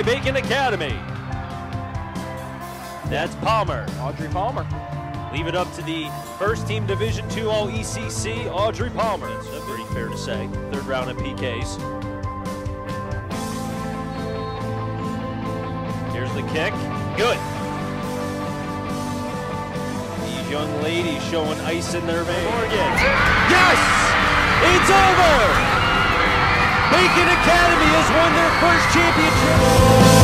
Academy. That's Palmer. Audrey Palmer. Leave it up to the first team Division II All ECC, Audrey Palmer. That's pretty fair to say. Third round of PKs. Here's the kick. Good. These young ladies showing ice in their veins. Morgan. Yes! It's over! Bacon Academy has won their first championship.